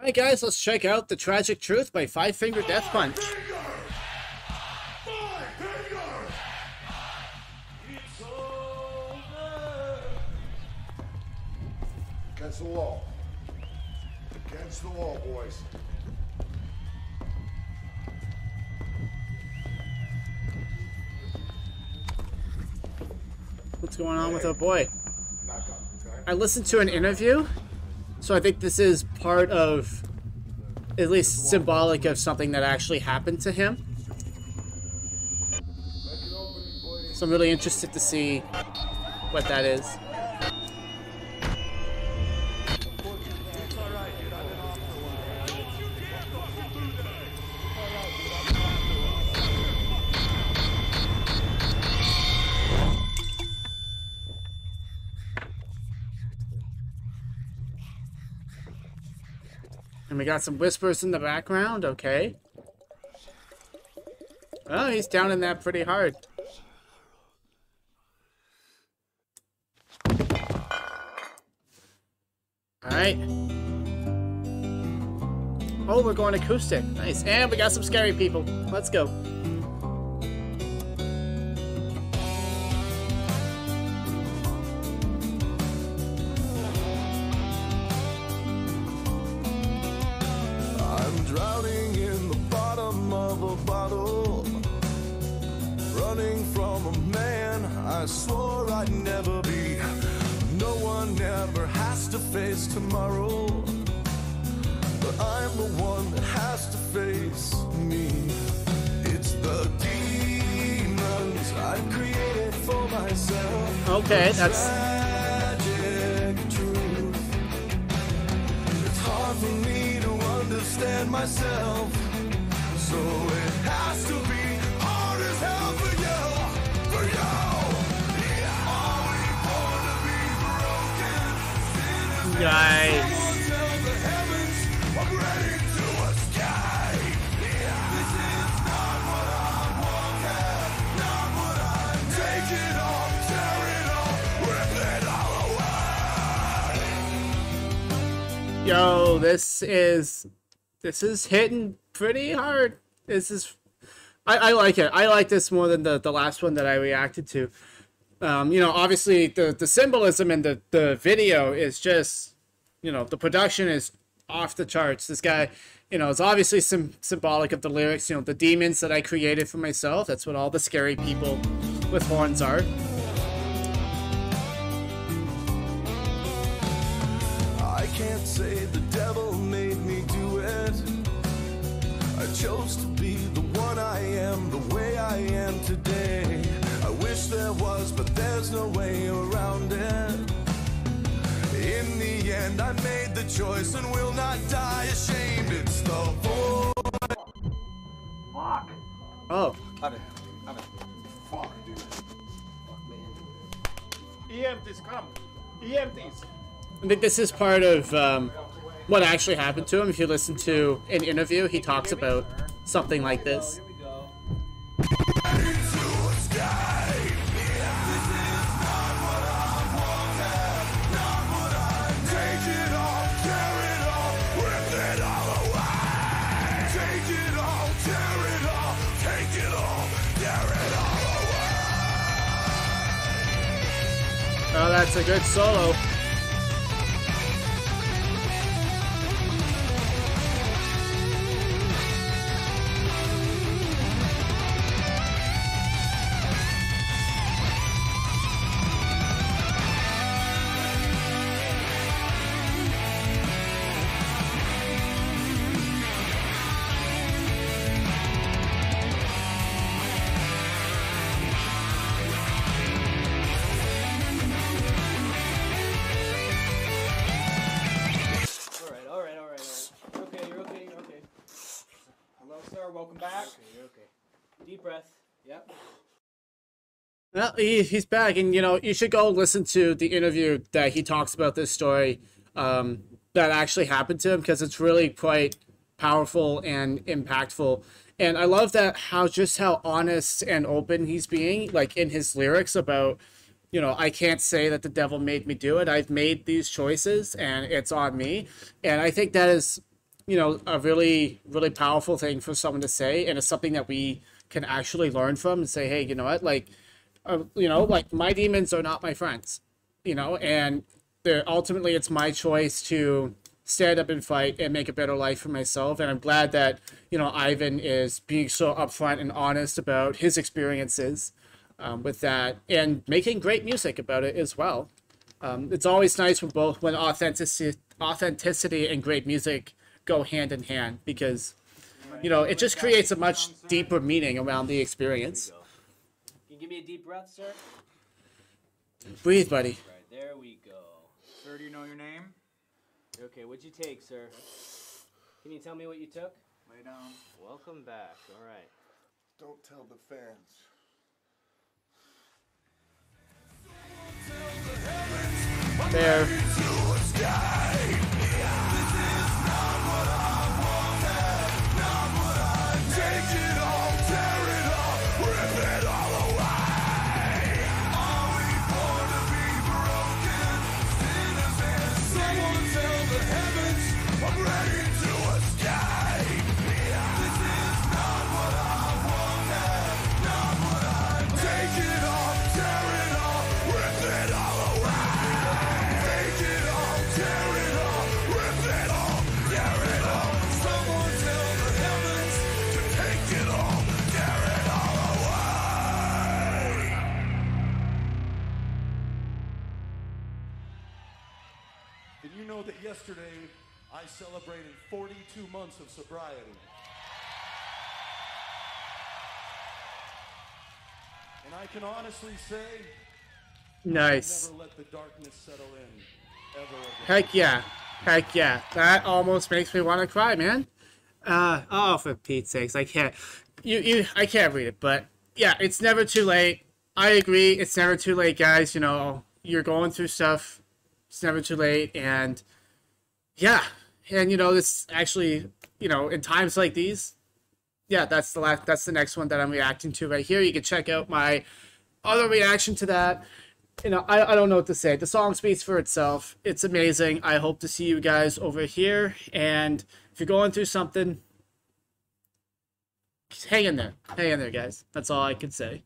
Alright guys, let's check out The Tragic Truth by Five Finger Death Punch. Against the wall. Against the wall, boys. What's going on with our boy? Knock up, okay? I listened to an interview, so I think this is part of, at least symbolic of something that actually happened to him. So I'm really interested to see what that is. And we got some whispers in the background, okay. Oh, he's down in that pretty hard. Alright. Oh, we're going acoustic. Nice. And we got some scary people. Let's go. I swore I'd never be. No one ever has to face tomorrow. But I'm the one that has to face me. It's the demons I've created for myself. Okay, that's truth. It's hard for me to understand myself. So it has to be hard as hell for you. For you. Away. Yo, this is this is hitting pretty hard. This is I, I like it. I like this more than the, the last one that I reacted to. Um, you know, obviously the, the symbolism in the, the video is just you know, the production is off the charts. This guy, you know, is obviously some symbolic of the lyrics, you know, the demons that I created for myself. That's what all the scary people with horns are. I can't say the devil made me do it. I chose to be the one I am, the way I am there's no way around it. In the end, I made the choice and will not die ashamed. It's the voice. Oh, Fuck, dude. EMTs, come. EMTs. I think this is part of um, what actually happened to him. If you listen to an interview, he talks about something like this. Oh, that's a good solo. Sir. Welcome back. Okay, okay. Deep breath. Yep. Well, he, he's back, and you know you should go listen to the interview that he talks about this story um, that actually happened to him because it's really quite powerful and impactful. And I love that how just how honest and open he's being, like in his lyrics about, you know, I can't say that the devil made me do it. I've made these choices, and it's on me. And I think that is you know, a really, really powerful thing for someone to say, and it's something that we can actually learn from and say, hey, you know what, like, uh, you know, like my demons are not my friends, you know, and they're, ultimately it's my choice to stand up and fight and make a better life for myself. And I'm glad that, you know, Ivan is being so upfront and honest about his experiences um, with that and making great music about it as well. Um, it's always nice when both when authenticity, authenticity and great music go hand in hand because, you know, it just creates a much deeper meaning around the experience. Can you give me a deep breath, sir? Breathe, buddy. Right, there we go. Sir, do you know your name? Okay, what'd you take, sir? Can you tell me what you took? Lay down. Welcome back. All right. Don't tell the fans. There. Did you know that yesterday I celebrated 42 months of sobriety? And I can honestly say, Nice. never let the darkness settle in ever again. Heck yeah. Heck yeah. That almost makes me want to cry, man. Uh, oh, for Pete's sakes, I can't. You, you, I can't read it, but yeah, it's never too late. I agree. It's never too late, guys. You know, you're going through stuff. It's never too late, and yeah, and you know, this actually, you know, in times like these, yeah, that's the last. That's the next one that I'm reacting to right here. You can check out my other reaction to that. You know, I, I don't know what to say. The song speaks for itself. It's amazing. I hope to see you guys over here. And if you're going through something, hang in there. Hang in there, guys. That's all I can say.